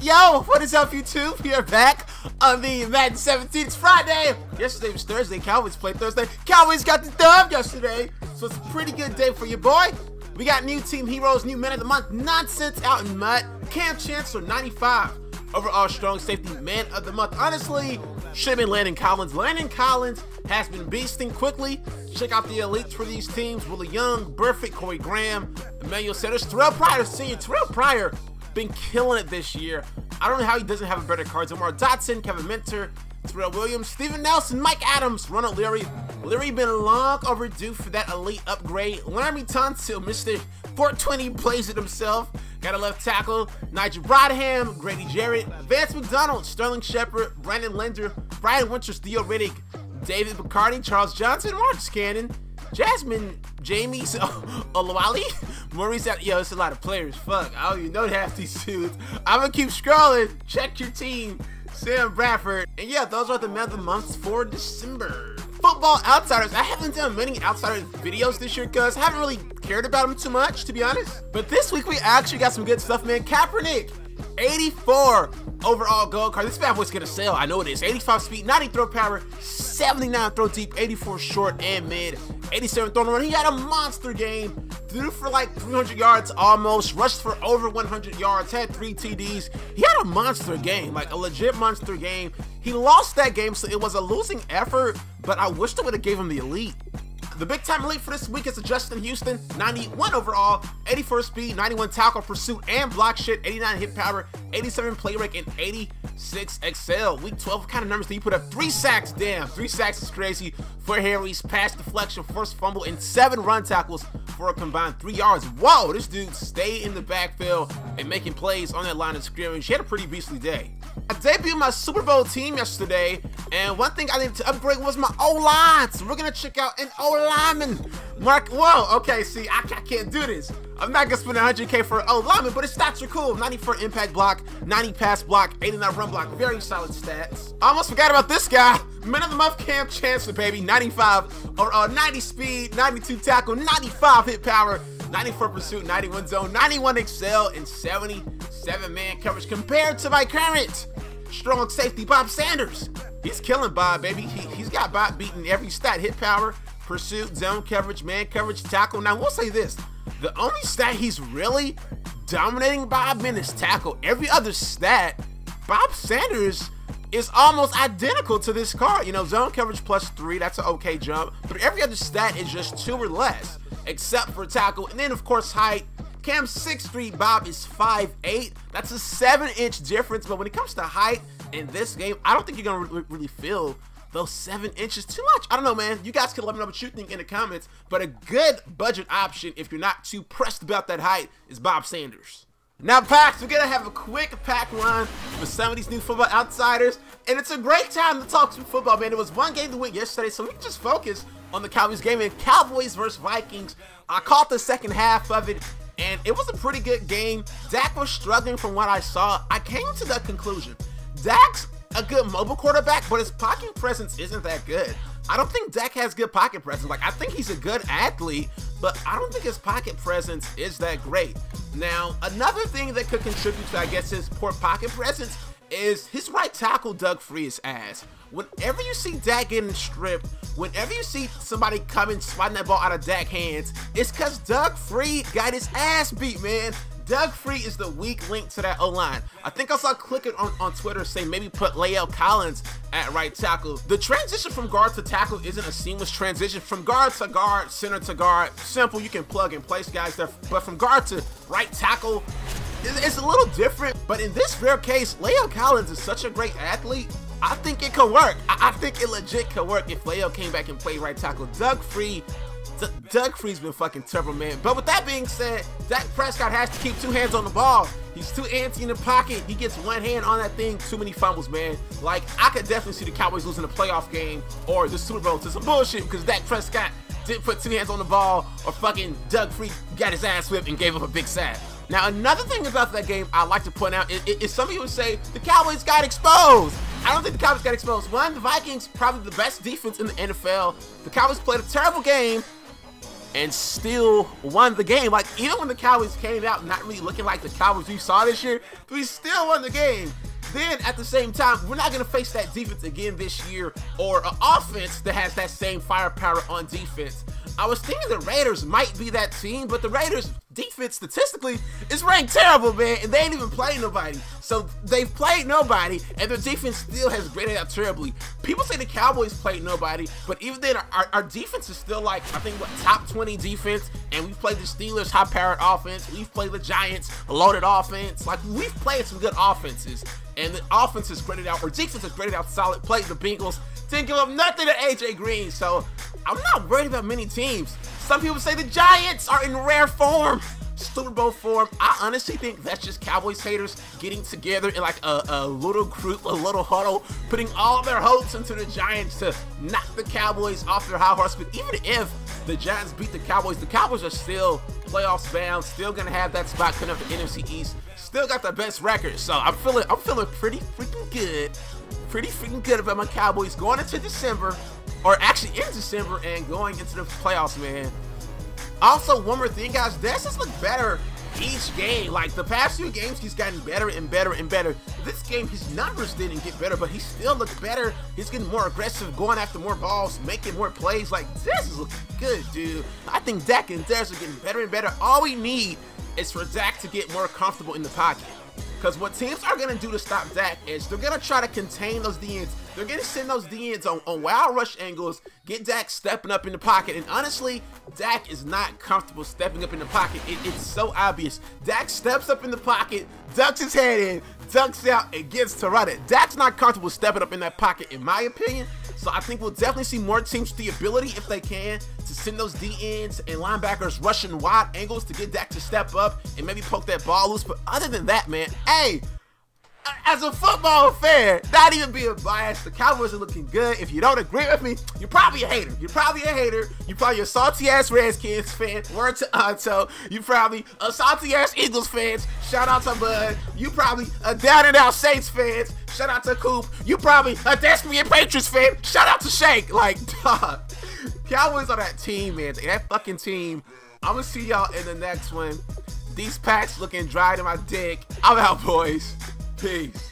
Yo, what is up YouTube? We are back on the Madden 17. It's Friday. Yesterday was Thursday. Cowboys played Thursday. Cowboys got the dub yesterday. So it's a pretty good day for your boy. We got new team heroes, new man of the month nonsense out in MUT. Kam Chancellor 95. Overall strong safety man of the month. Honestly, should have been Landon Collins. Landon Collins has been beasting quickly. Check out the elites for these teams. Willie Young, Burfict, Corey Graham, Emmanuel Sanders, Terrell Pryor Senior. Terrell Pryor been killing it this year. I don't know how he doesn't have a better cards. Omar Dotson, Kevin Minter, Terrell Williams, Steven Nelson, Mike Adams, Ronald Leary. Leary been long overdue for that elite upgrade. Laremy Tunsil, Mr. 420 plays it himself. Got a left tackle, Nigel Bradham, Grady Jarrett, Vance McDonald, Sterling Shepard, Brandon Linder, Brian Winters, Theo Riddick, David McCarty, Charles Johnson, Marcus Cannon, Jasmine, Jamie, so, Olawale, Maurice, yo, it's a lot of players. Fuck, I don't even know half these dudes. I'm gonna keep scrolling. Check your team. Sam Bradford. And yeah, those are the men of the months for December. Football Outsiders. I haven't done many Outsiders videos this year because I haven't really cared about them too much, to be honest. But this week we actually got some good stuff, man. Kaepernick, 84 overall gold card. This bad boy's gonna sell. I know it is. 85 speed, 90 throw power, 79 throw deep, 84 short and mid, 87 throw run. He had a monster game. Threw for like 300 yards almost, rushed for over 100 yards, had three TDs. He had a monster game, like a legit monster game. He lost that game, so it was a losing effort, but I wish they would have gave him the elite. The big time elite for this week is Justin Houston, 91 overall, 84 speed, 91 tackle pursuit and block shed, 89 hit power, 87 play rate, and 86 excel. Week 12 kind of numbers that you put up? Three sacks, damn, three sacks is crazy. for Harry's, pass deflection, first fumble, and seven run tackles for a combined three yards. Whoa, this dude stayed in the backfield and making plays on that line of scrimmage. He had a pretty beastly day. I debuted my Super Bowl team yesterday, and one thing I needed to upgrade was my O-line. So we're gonna check out an O-lineman. Mark, whoa, okay, see, I, I, can't do this. I'm not gonna spend 100k for an O-lineman, but his stats are cool. 94 impact block, 90 pass block, 89 run block, very solid stats. Almost forgot about this guy. Man of the month, Kam Chancellor, baby. 95 or uh, 90 speed, 92 tackle, 95 hit power, 94 pursuit, 91 zone, 91 excel, and 77 man coverage compared to my current strong safety, Bob Sanders. He's killing Bob, baby. He, he's got Bob beating every stat, hit power, pursuit, zone coverage, man coverage, tackle. Now, we'll say this. The only stat he's really dominating Bob in is tackle. Every other stat, Bob Sanders is almost identical to this card. You know, zone coverage plus three, that's an okay jump. But every other stat is just two or less, except for tackle. And then, of course, height. Kam 6'3", Bob is 5'8". That's a 7-inch difference. But when it comes to height in this game, I don't think you're going to really feel those 7 inches too much. I don't know, man. You guys can let me know what you think in the comments. But a good budget option, if you're not too pressed about that height, is Bob Sanders. Now, packs, we're going to have a quick pack run for some of these new football outsiders. And it's a great time to talk some football, man. It was one game to win yesterday, so we can just focus on the Cowboys game. And Cowboys versus Vikings, I caught the second half of it, and it was a pretty good game. Dak was struggling from what I saw. I came to that conclusion. Dak's a good mobile quarterback, but his pocket presence isn't that good. I don't think Dak has good pocket presence. Like, I think he's a good athlete, but I don't think his pocket presence is that great. Now, another thing that could contribute to, I guess, his poor pocket presence is his right tackle Doug Free his ass. Whenever you see Dak getting stripped, whenever you see somebody coming swatting that ball out of Dak hands, it's because Doug Free got his ass beat, man. Doug Free is the weak link to that O-line. I think I saw clicking on, on Twitter say maybe put La'el Collins at right tackle. The transition from guard to tackle isn't a seamless transition. From guard to guard, center to guard, simple, you can plug and place guys there. But from guard to right tackle, it's a little different. But in this rare case, La'el Collins is such a great athlete. I think it could work. I, I think it legit could work if La'el came back and played right tackle. Doug Free Doug Free's been fucking terrible, man. But with that being said, Dak Prescott has to keep two hands on the ball. He's too antsy in the pocket. He gets one hand on that thing. Too many fumbles, man. Like, I could definitely see the Cowboys losing a playoff game or the Super Bowl to some bullshit because Dak Prescott didn't put two hands on the ball or fucking Doug Free got his ass whipped and gave up a big sack. Now, another thing about that game I like to point out is, is some of you would say the Cowboys got exposed. I don't think the Cowboys got exposed. One, the Vikings probably the best defense in the NFL. The Cowboys played a terrible game and still won the game. Like, even when the Cowboys came out not really looking like the Cowboys we saw this year, we still won the game. Then at the same time, we're not going to face that defense again this year or an offense that has that same firepower on defense. I was thinking the Raiders might be that team, but the Raiders defense statistically is ranked terrible, man, and they ain't even played nobody. So they've played nobody, and their defense still has graded out terribly. People say the Cowboys played nobody, but even then, our, our defense is still like, I think, what, top 20 defense, and we've played the Steelers high-powered offense, we've played the Giants loaded offense, like, we've played some good offenses, and the offense is graded out, or defense is graded out solid, played the Bengals, didn't give up nothing to AJ Green, so I'm not worried about many teams. Some people say the Giants are in rare form. Super Bowl form. I honestly think that's just Cowboys haters getting together in like a, a, little group, a little huddle, putting all their hopes into the Giants to knock the Cowboys off their high horse. But even if the Giants beat the Cowboys, the Cowboys are still playoffs bound, still gonna have that spot coming up the NFC East, still got the best record. So I'm feeling I'm feeling pretty freaking good. Pretty freaking good about my Cowboys going into December or actually in December and going into the playoffs, man. Also, one more thing, guys, Dez has looked better each game. Like the past few games, he's gotten better and better and better. This game, his numbers didn't get better, but he still looks better. He's getting more aggressive, going after more balls, making more plays. Like this is looking good, dude. I think Dak and Dez are getting better and better. All we need is for Dak to get more comfortable in the pocket. Because what teams are going to do to stop Dak is they're going to try to contain those DNs. They're going to send those DNs on, on wild rush angles, get Dak stepping up in the pocket. And honestly, Dak is not comfortable stepping up in the pocket. It, it's so obvious. Dak steps up in the pocket, ducks his head in, ducks out, and gets to run it. Dak's not comfortable stepping up in that pocket, in my opinion. So I think we'll definitely see more teams the ability, if they can, to send those DNs and linebackers rushing wide angles to get Dak to step up and maybe poke that ball loose. But other than that, man, hey, as a football fan, not even being biased, the Cowboys are looking good. If you don't agree with me, you're probably a hater. You're probably a hater. You're probably a salty ass Redskins fan. Word to Anto. You probably a salty ass Eagles fans. Shout out to Bud. You probably a down and out Saints fans. Shout out to Coop. You probably a Desperate Patriots fan. Shout out to Shank. Like, dog. Cowboys are that team, man. That fucking team. I'm gonna see y'all in the next one. These packs looking dry to my dick. I'm out, boys. Peace.